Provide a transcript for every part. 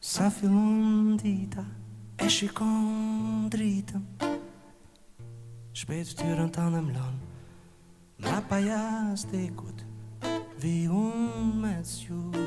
Sa fillon dita e shikon dritën Shpejt shpirti tenton Mrapa saj të ikë Vi unë me të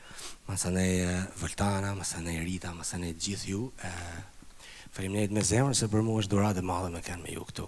Masanej Veltana, masanej Rita, masanej të gjithë ju e faleminderit me zemër se për mua është dhuratë e madhe me kenë me ju këtu.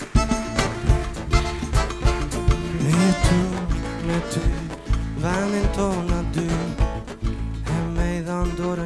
E tu, me ty, venin tona dy E me i dhanë dore